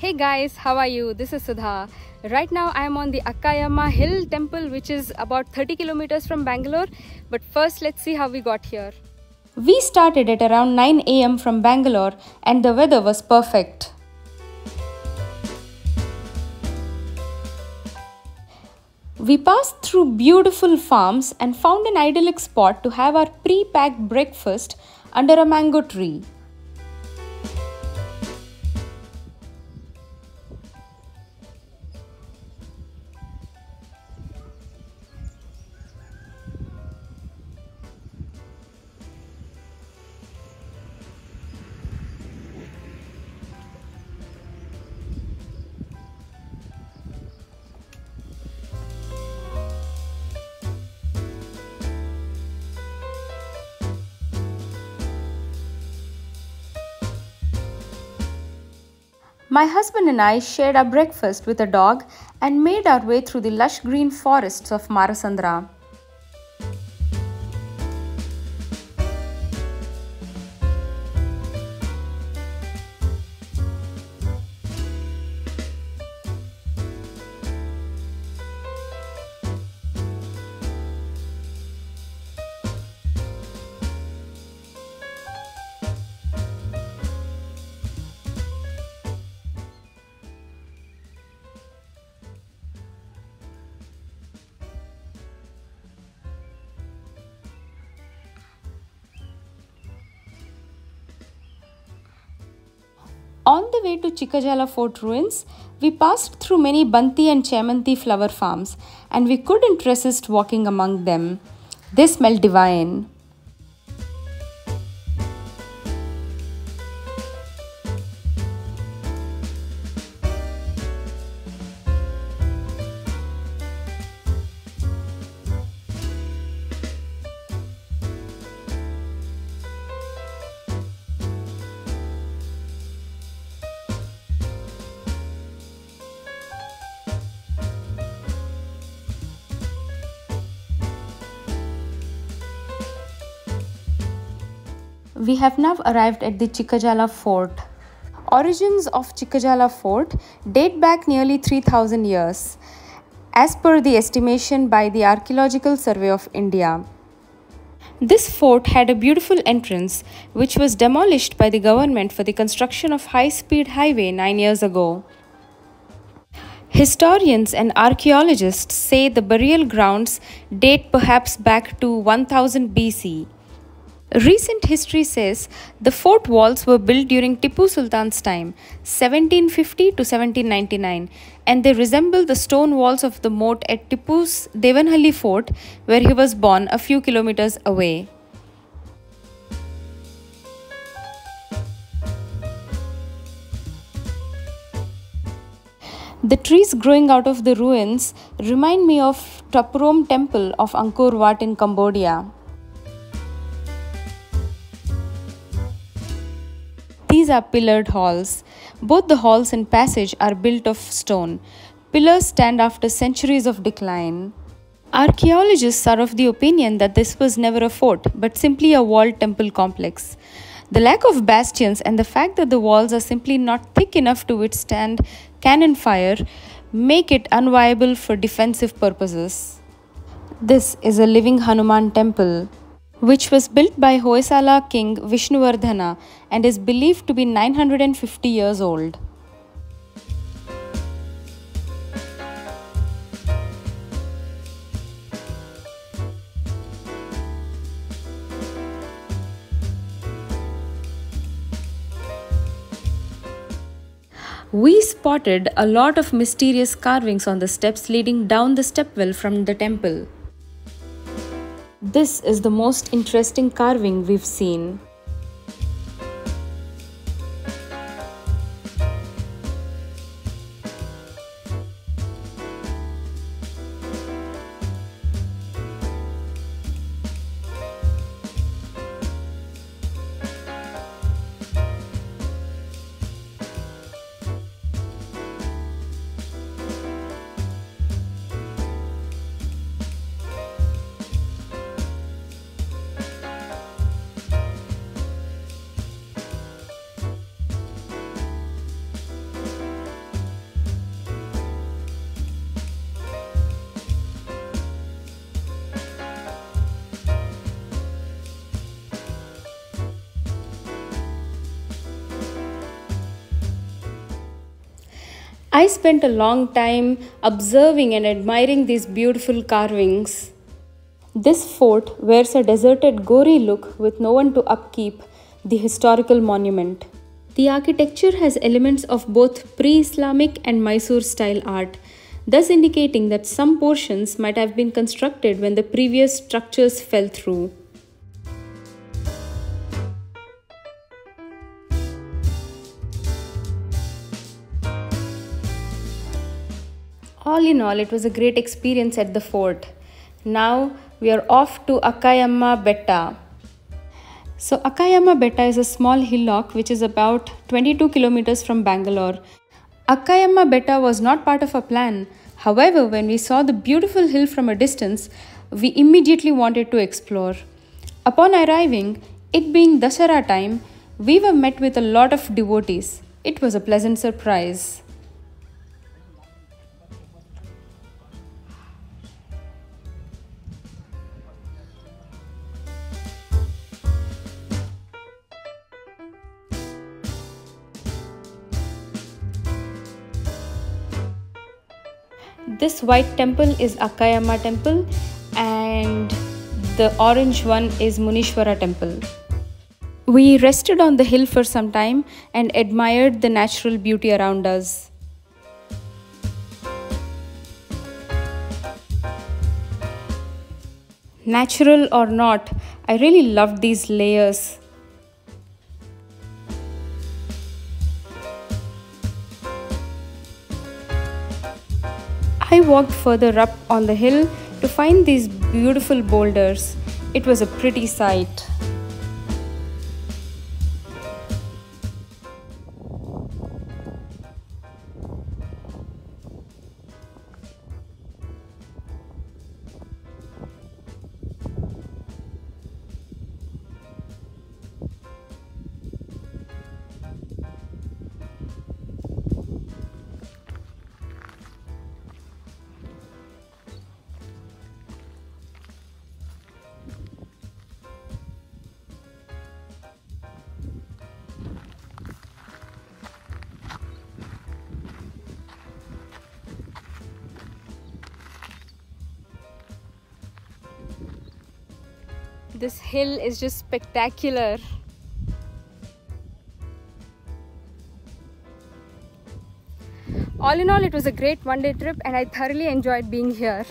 Hey guys, how are you? This is Sudha. Right now I am on the Akkayamma Hill temple which is about 30 kilometers from Bangalore. But first let's see how we got here. We started at around 9 am from Bangalore and the weather was perfect. We passed through beautiful farms and found an idyllic spot to have our pre packed breakfast under a mango tree. My husband and I shared our breakfast with a dog and made our way through the lush green forests of Marasandra. On the way to Chikkajala Fort ruins, we passed through many Banti and Chamanti flower farms and we couldn't resist walking among them. They smelled divine. We have now arrived at the Chikkajala Fort. Origins of Chikkajala Fort date back nearly 3000 years, as per the estimation by the Archaeological Survey of India. This fort had a beautiful entrance which was demolished by the government for the construction of high-speed highway 9 years ago. Historians and archaeologists say the burial grounds date perhaps back to 1000 BC. Recent history says the fort walls were built during Tipu Sultan's time, 1750 to 1799, and they resemble the stone walls of the moat at Tipu's Devanahalli fort, where he was born a few kilometers away. The trees growing out of the ruins remind me of Ta Prohm temple of Angkor Wat in Cambodia. These are pillared halls. Both the halls and passage are built of stone. Pillars stand after centuries of decline. Archaeologists are of the opinion that this was never a fort, but simply a walled temple complex. The lack of bastions and the fact that the walls are simply not thick enough to withstand cannon fire make it unviable for defensive purposes. This is a living Hanuman temple which was built by Hoysala king Vishnuvardhana and is believed to be 950 years old. We spotted a lot of mysterious carvings on the steps leading down the stepwell from the temple. This is the most interesting carving we've seen. I spent a long time observing and admiring these beautiful carvings. This fort wears a deserted, gory look with no one to upkeep the historical monument. The architecture has elements of both pre Islamic and Mysore style art, thus indicating that some portions might have been constructed when the previous structures fell through. All in all, it was a great experience at the fort. Now we are off to Akkayamma Betta. So, Akkayamma Betta is a small hillock which is about 22 kilometers from Bangalore. Akkayamma Betta was not part of our plan. However, when we saw the beautiful hill from a distance, we immediately wanted to explore. Upon arriving, it being Dasara time, we were met with a lot of devotees. It was a pleasant surprise. This white temple is Akkayamma temple and the orange one is Munishwara temple. We rested on the hill for some time and admired the natural beauty around us. Natural or not, I really loved these layers. I walked further up on the hill to find these beautiful boulders. It was a pretty sight. This hill is just spectacular. All in all, it was a great one day trip and I thoroughly enjoyed being here.